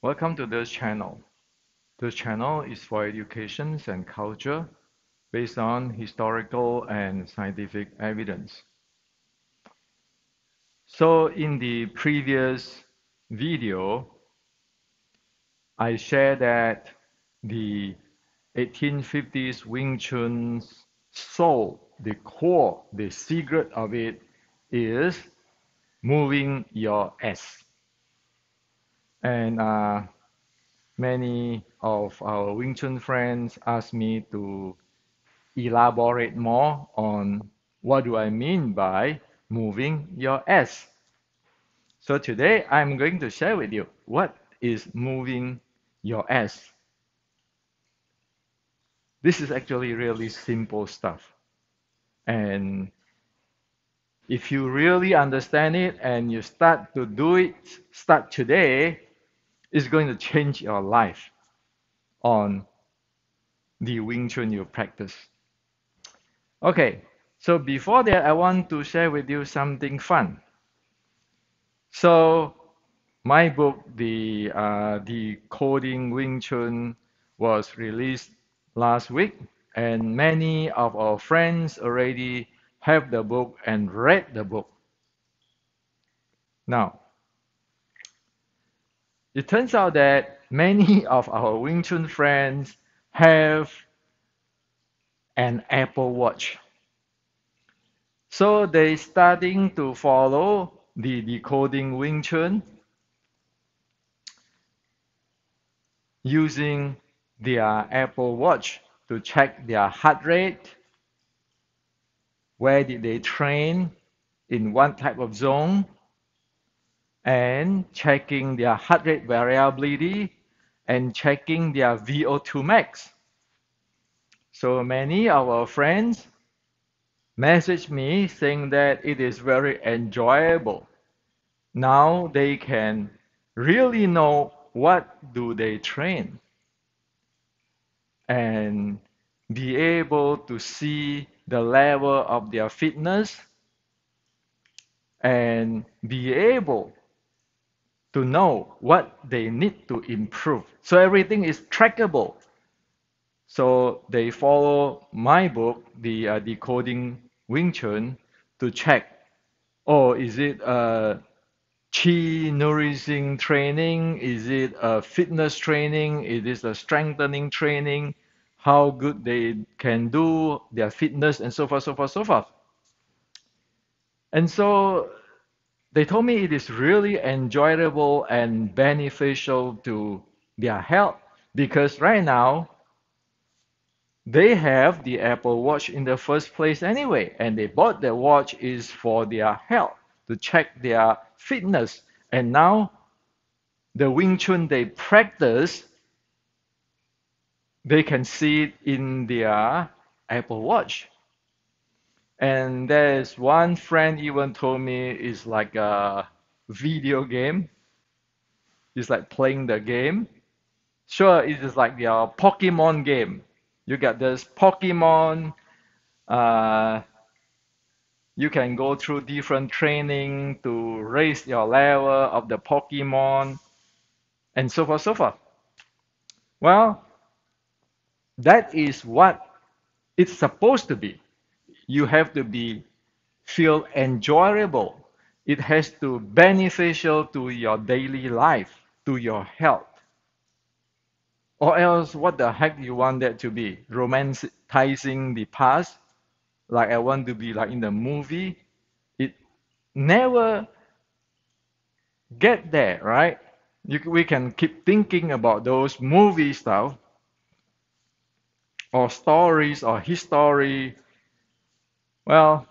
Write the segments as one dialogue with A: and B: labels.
A: Welcome to this channel. This channel is for education and culture based on historical and scientific evidence. So in the previous video, I shared that the 1850s Wing Chun's soul, the core, the secret of it is moving your S. And uh, many of our Wing Chun friends asked me to elaborate more on what do I mean by moving your S. So today I'm going to share with you what is moving your S. This is actually really simple stuff. And if you really understand it and you start to do it, start today, it's going to change your life on the Wing Chun you practice. Okay, so before that, I want to share with you something fun. So, my book, the uh, the Coding Wing Chun, was released last week, and many of our friends already have the book and read the book. Now, it turns out that many of our Wing Chun friends have an Apple Watch. So they starting to follow the decoding Wing Chun using their Apple Watch to check their heart rate, where did they train, in what type of zone, and checking their heart rate variability and checking their VO2 max. So many of our friends message me saying that it is very enjoyable. Now they can really know what do they train and be able to see the level of their fitness and be able to know what they need to improve. So everything is trackable. So they follow my book, the uh, Decoding Wing Chun, to check, oh, is it a chi nourishing training? Is it a fitness training? Is it a strengthening training? How good they can do their fitness and so forth, so forth, so forth. And so they told me it is really enjoyable and beneficial to their health because right now they have the Apple Watch in the first place anyway, and they bought the watch is for their health to check their fitness. And now the Wing Chun they practice, they can see it in their Apple Watch. And there's one friend even told me it's like a video game. It's like playing the game. Sure, it is like your Pokemon game. You get this Pokemon. Uh, you can go through different training to raise your level of the Pokemon, and so forth, so forth. Well, that is what it's supposed to be you have to be feel enjoyable. It has to beneficial to your daily life, to your health. Or else, what the heck you want that to be? Romanticizing the past, like I want to be like in the movie. It never get there, right? You, we can keep thinking about those movie stuff, or stories, or history, well,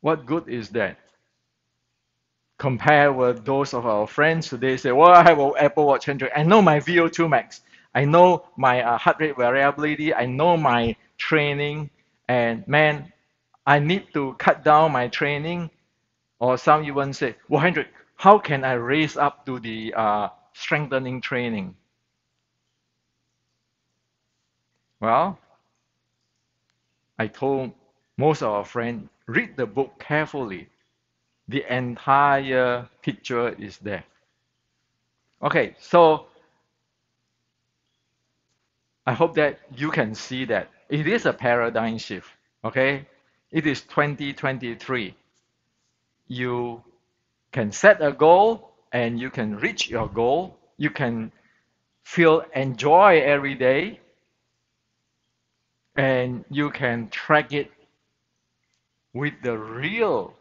A: what good is that? Compare with those of our friends today say, well, I have an Apple Watch 100. I know my VO2 max. I know my uh, heart rate variability. I know my training. And man, I need to cut down my training. Or some even say, 100, how can I raise up to the uh, strengthening training? Well, I told most of our friends read the book carefully. The entire picture is there. Okay, so I hope that you can see that it is a paradigm shift. Okay, it is 2023. You can set a goal and you can reach your goal. You can feel enjoy every day and you can track it with the real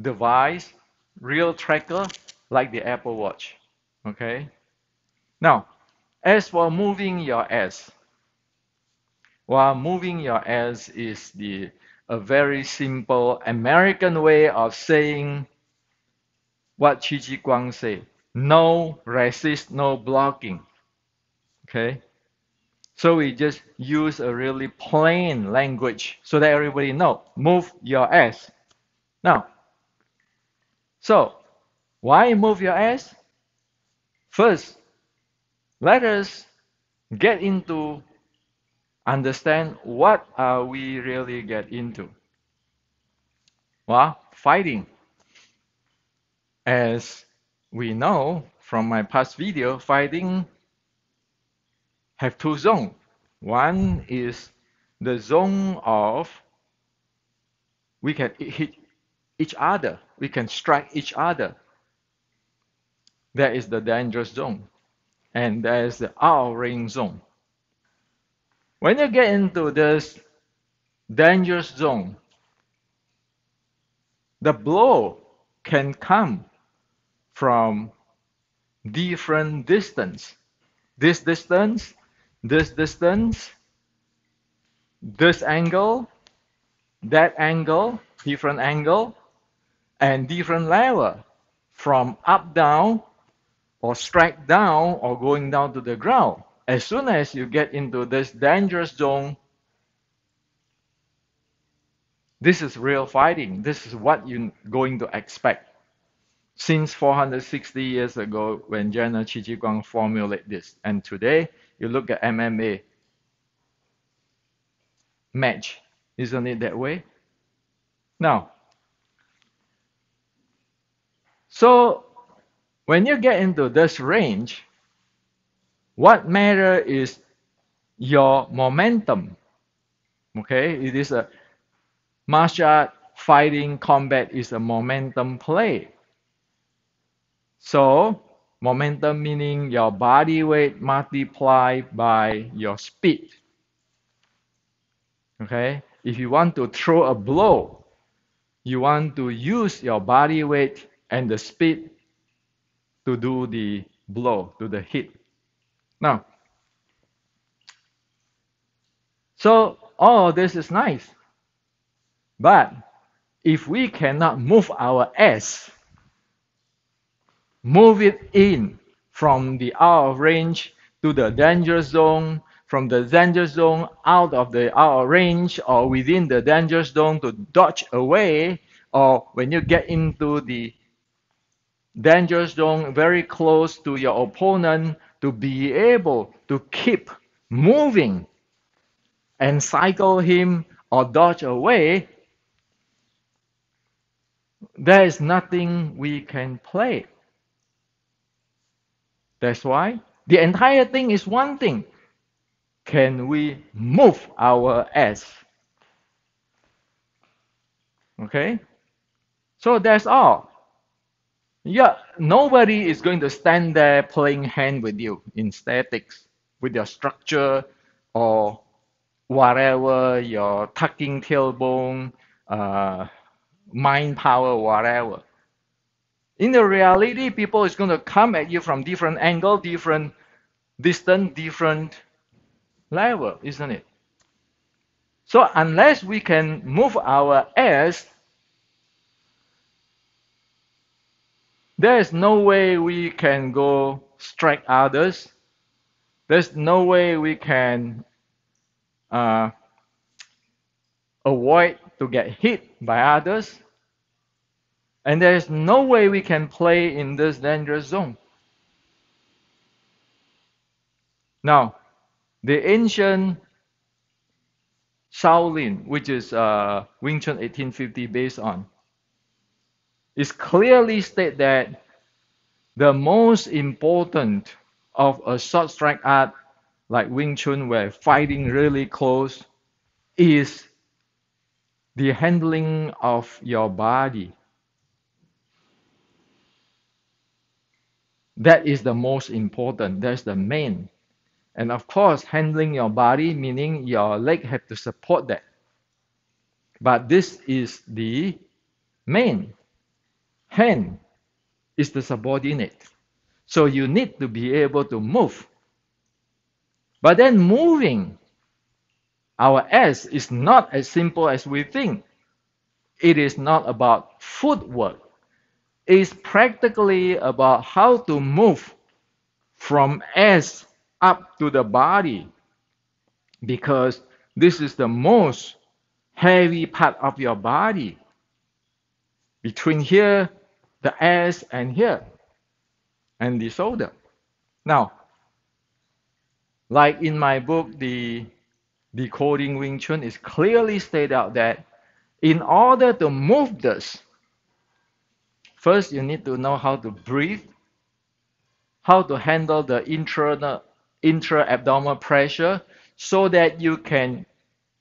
A: device, real tracker like the Apple Watch. Okay? Now, as for moving your ass, while moving your ass is the a very simple American way of saying what Qi Ji Guang say. No resist, no blocking. Okay? So we just use a really plain language so that everybody know. Move your ass. Now, so why move your ass? First, let us get into understand what are we really get into. Well, fighting. As we know from my past video, fighting have two zones. One is the zone of we can hit each other, we can strike each other. That is the dangerous zone. And that is the out zone. When you get into this dangerous zone, the blow can come from different distance. This distance, this distance, this angle, that angle, different angle, and different level from up down or strike down or going down to the ground. As soon as you get into this dangerous zone, this is real fighting. This is what you're going to expect. Since 460 years ago, when General Qi Ji Guang formulated this, and today you look at MMA match, isn't it that way? Now, so when you get into this range, what matter is your momentum. Okay, it is a martial art fighting combat is a momentum play. So momentum meaning your body weight multiplied by your speed. Okay, if you want to throw a blow, you want to use your body weight and the speed to do the blow, to the hit. Now, so all this is nice. But if we cannot move our ass, move it in from the out of range to the danger zone, from the danger zone out of the out of range or within the danger zone to dodge away, or when you get into the danger zone very close to your opponent to be able to keep moving and cycle him or dodge away, there is nothing we can play. That's why the entire thing is one thing. Can we move our ass? Okay? So that's all. Yeah, nobody is going to stand there playing hand with you in statics with your structure or whatever, your tucking tailbone, uh, mind power, whatever. In the reality, people is going to come at you from different angle, different distance, different level, isn't it? So unless we can move our ass, there is no way we can go strike others. There's no way we can uh, avoid to get hit by others. And there is no way we can play in this dangerous zone. Now, the ancient Shaolin, which is uh, Wing Chun 1850 based on, is clearly state that the most important of a short strike art like Wing Chun, where fighting really close, is the handling of your body. That is the most important. That's the main. And of course, handling your body, meaning your leg have to support that. But this is the main. Hand is the subordinate. So you need to be able to move. But then moving our S is not as simple as we think. It is not about footwork. It's practically about how to move from S up to the body because this is the most heavy part of your body. Between here the S and here and the shoulder. Now like in my book the decoding Wing Chun is clearly stated out that in order to move this first you need to know how to breathe how to handle the internal intra-abdominal pressure so that you can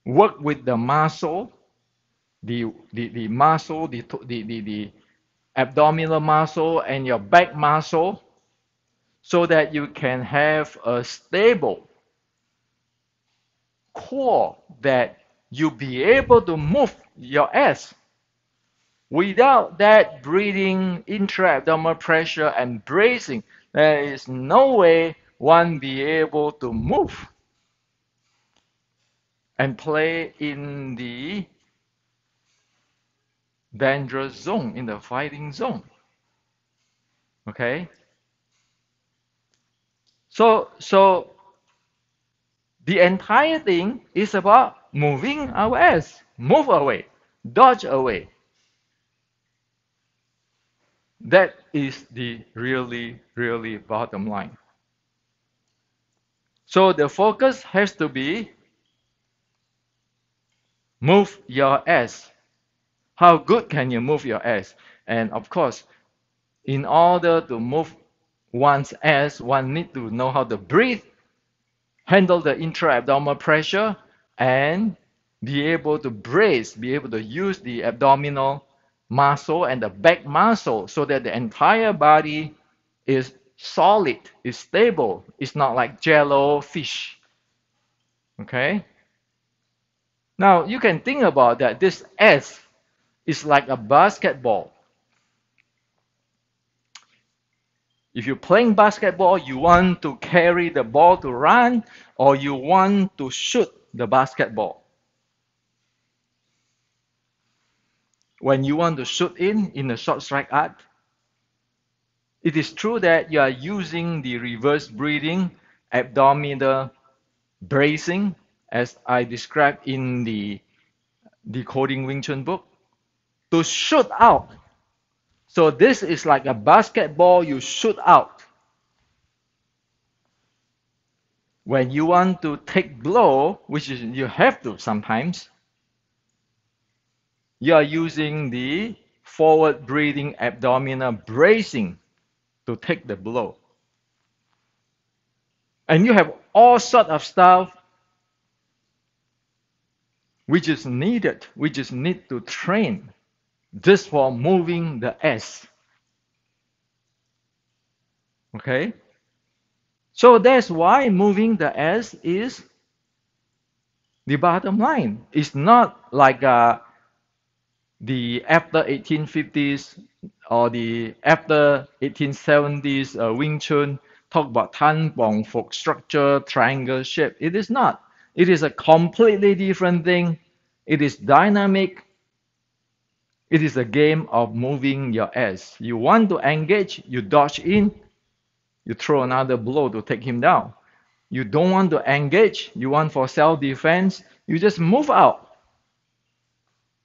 A: work with the muscle, the, the, the muscle, the, the, the, the abdominal muscle and your back muscle so that you can have a stable core that you'll be able to move your ass. Without that breathing, intra-abdominal pressure and bracing, there is no way one be able to move and play in the dangerous zone, in the fighting zone. Okay? So, so the entire thing is about moving our ass, move away, dodge away. That is the really, really bottom line. So the focus has to be move your ass. How good can you move your ass? And of course, in order to move one's ass, one need to know how to breathe, handle the intra-abdominal pressure, and be able to brace, be able to use the abdominal muscle and the back muscle so that the entire body is solid, it's stable. It's not like jello fish. Okay? Now you can think about that. This S is like a basketball. If you're playing basketball, you want to carry the ball to run or you want to shoot the basketball. When you want to shoot in, in a short strike art, it is true that you are using the reverse breathing abdominal bracing as I described in the Decoding Wing Chun book to shoot out. So this is like a basketball you shoot out. When you want to take blow, which is you have to sometimes, you are using the forward breathing abdominal bracing to take the blow. And you have all sort of stuff which is needed, which is need to train just for moving the S. Okay? So that's why moving the S is the bottom line. It's not like uh, the after 1850s or the after 1870s uh, Wing Chun talk about Tan Bong Fuk structure, triangle shape. It is not. It is a completely different thing. It is dynamic. It is a game of moving your ass. You want to engage, you dodge in, you throw another blow to take him down. You don't want to engage, you want for self-defense, you just move out.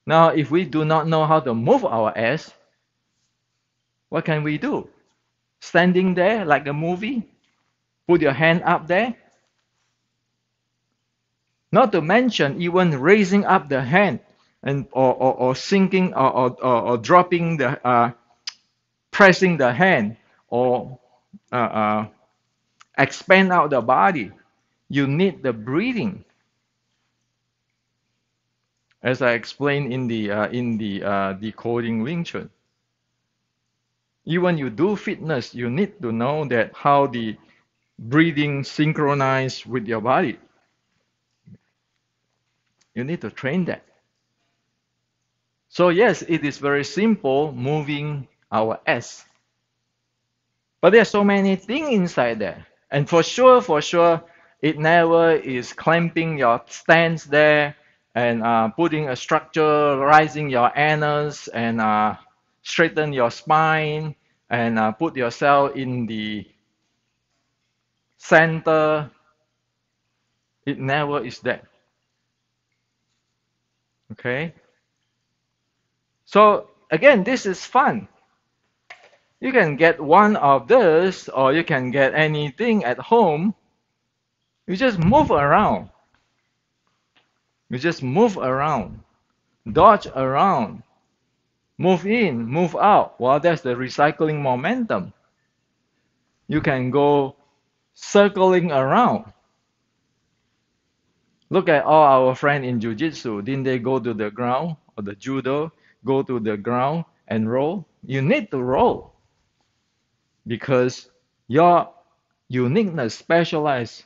A: Now, if we do not know how to move our ass, what can we do? Standing there like a movie? Put your hand up there? Not to mention even raising up the hand and or, or, or sinking or, or, or, dropping the uh, pressing the hand or uh, uh, expand out the body, you need the breathing. As I explained in the uh, in the uh, decoding Wing Chun. Even you do fitness, you need to know that how the breathing synchronize with your body. You need to train that. So yes, it is very simple moving our S. But there are so many things inside there. And for sure, for sure, it never is clamping your stance there and uh, putting a structure, rising your anus and uh, straighten your spine and uh, put yourself in the center. It never is that. Okay? So again, this is fun. You can get one of this or you can get anything at home. You just move around. You just move around, dodge around, move in, move out. Well, that's the recycling momentum. You can go circling around. Look at all our friends in Jiu-Jitsu. Didn't they go to the ground or the judo, go to the ground and roll? You need to roll because your uniqueness, specialized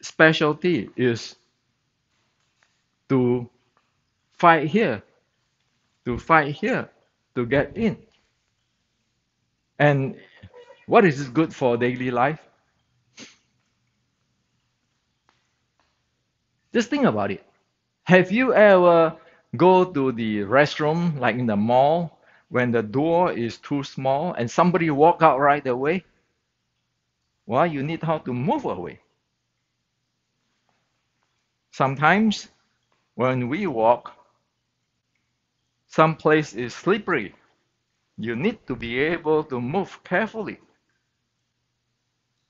A: specialty is to fight here, to fight here, to get in. And what is this good for daily life? Just think about it. Have you ever go to the restroom like in the mall when the door is too small and somebody walk out right away, well, you need how to move away. Sometimes when we walk, some place is slippery. You need to be able to move carefully.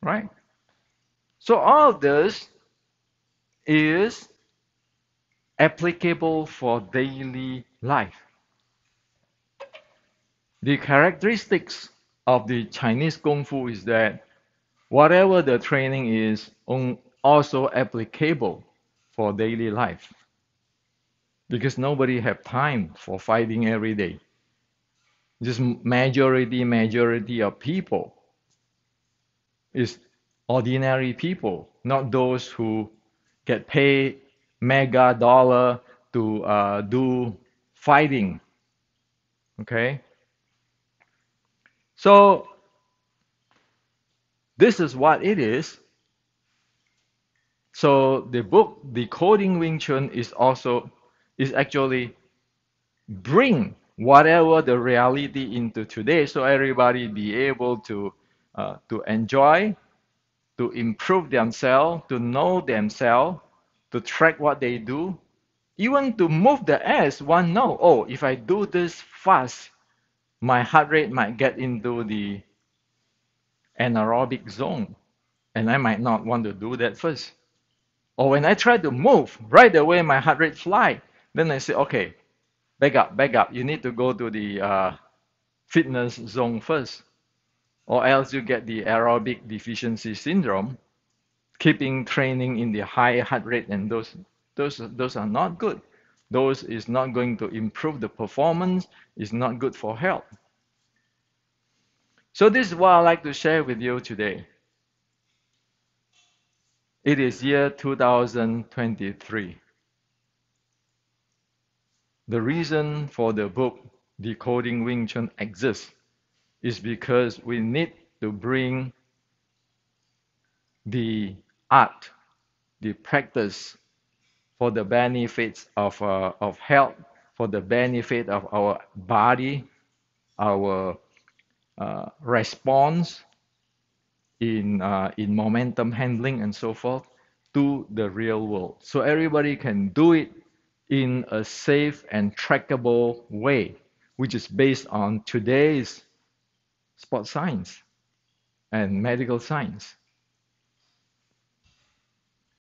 A: Right? So all this is applicable for daily life. The characteristics of the Chinese Kung Fu is that whatever the training is um, also applicable for daily life. Because nobody have time for fighting every day. Just majority, majority of people is ordinary people, not those who get paid mega dollar to uh, do fighting. Okay? So this is what it is. So the book Decoding Wing Chun is also is actually bring whatever the reality into today so everybody be able to uh, to enjoy to improve themselves to know themselves to track what they do even to move the s one know oh if i do this fast my heart rate might get into the anaerobic zone and I might not want to do that first. Or when I try to move, right away my heart rate fly. Then I say, okay, back up, back up. You need to go to the uh, fitness zone first. Or else you get the aerobic deficiency syndrome, keeping training in the high heart rate and those those those are not good those is not going to improve the performance, is not good for health. So this is what I'd like to share with you today. It is year 2023. The reason for the book Decoding Wing Chun exists is because we need to bring the art, the practice for the benefits of, uh, of health, for the benefit of our body, our uh, response in, uh, in momentum handling and so forth to the real world. So everybody can do it in a safe and trackable way, which is based on today's sports science and medical science.